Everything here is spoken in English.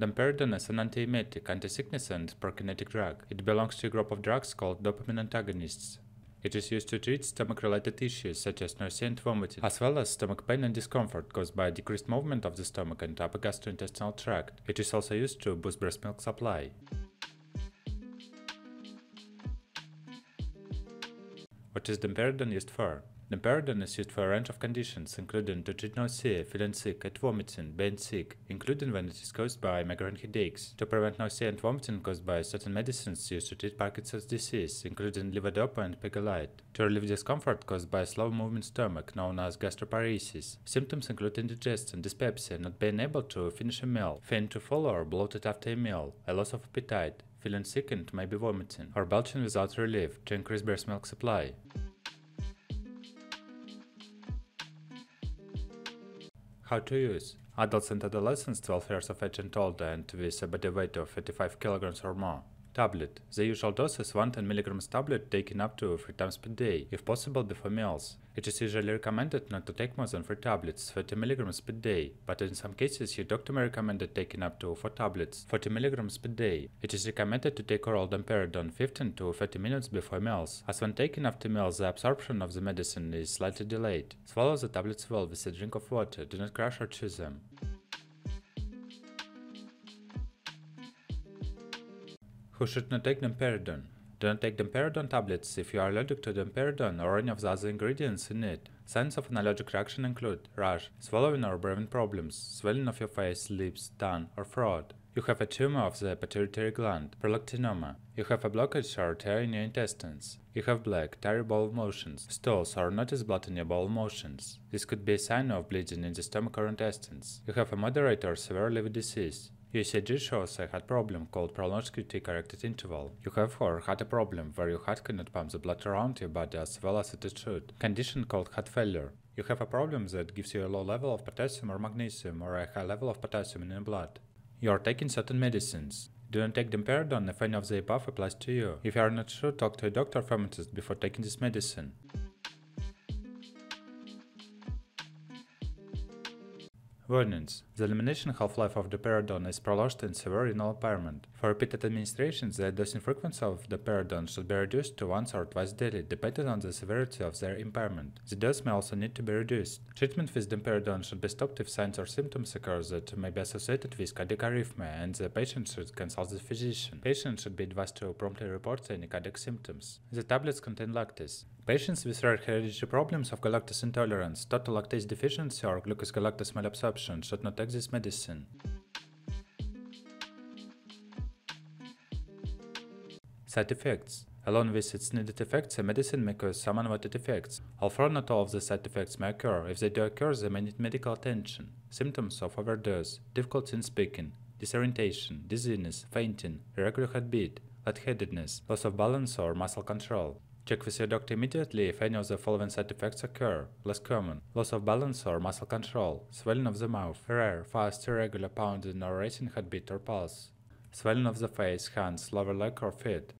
Domperidone is an antiemetic, anti-sickness and prokinetic drug. It belongs to a group of drugs called dopamine antagonists. It is used to treat stomach-related issues such as nausea and vomiting, as well as stomach pain and discomfort caused by decreased movement of the stomach and upper gastrointestinal tract. It is also used to boost breast milk supply. What is domperidone used for? Domperidone is used for a range of conditions, including to treat nausea, feeling sick, and vomiting, being sick, including when it is caused by migraine headaches, to prevent nausea and vomiting caused by certain medicines used to treat Parkinson's disease, including levodopa and pergolide, to relieve discomfort caused by a slow-moving stomach, known as gastroparesis. Symptoms include indigestion, dyspepsia, not being able to finish a meal, faint to follow or bloated after a meal, a loss of appetite, feeling sick and maybe vomiting, or belching without relief, to increase breast milk supply. How to use? Adults and adolescents 12 years of age and older and with a body weight of 85 kg or more. Tablet. The usual dose is 1 10 mg tablet taken up to 3 times per day, if possible before meals. It is usually recommended not to take more than 3 tablets, 30 mg per day, but in some cases your doctor may recommend taking up to 4 tablets, 40 mg per day. It is recommended to take oral domperidone 15 to 30 minutes before meals, as when taken after meals the absorption of the medicine is slightly delayed. Swallow the tablets well with a drink of water, do not crush or chew them. Who should not take domperidone? Do not take domperidone tablets if you are allergic to domperidone or any of the other ingredients in it. Signs of an allergic reaction include rash, swallowing or breathing problems, swelling of your face, lips, tongue, or throat. You have a tumor of the pituitary gland, prolactinoma. You have a blockage or tear in your intestines. You have black, tarry bowel motions, stools, or notice blood in your bowel motions. This could be a sign of bleeding in the stomach or intestines. You have a moderate or severe liver disease. ECG shows a heart problem called prolonged QT corrected interval. You have or had a problem where your heart cannot pump the blood around your body as well as it should, condition called heart failure. You have a problem that gives you a low level of potassium or magnesium or a high level of potassium in your blood. You are taking certain medicines. Do not take domperidone if any of the above applies to you. If you are not sure, talk to a doctor or pharmacist before taking this medicine. Warnings. The elimination half-life of domperidone is prolonged in severe renal impairment. For repeated administrations, the dosing frequency of domperidone should be reduced to once or twice daily, depending on the severity of their impairment. The dose may also need to be reduced. Treatment with domperidone should be stopped if signs or symptoms occur that may be associated with cardiac arrhythmia, and the patient should consult the physician. Patients should be advised to promptly report any cardiac symptoms. The tablets contain lactose. Patients with rare hereditary problems of galactose intolerance, total lactase deficiency, or glucose galactose malabsorption should not take this medicine. Side effects. Along with its needed effects, a medicine may cause some unwanted effects. Although not all of the side effects may occur, if they do occur, they may need medical attention. Symptoms of overdose, difficulty in speaking, disorientation, dizziness, fainting, irregular heartbeat, lightheadedness, loss of balance or muscle control. Check with your doctor immediately if any of the following side effects occur. Less common. Loss of balance or muscle control. Swelling of the mouth. Rare, fast, irregular pounding or racing heartbeat or pulse. Swelling of the face, hands, lower leg or feet.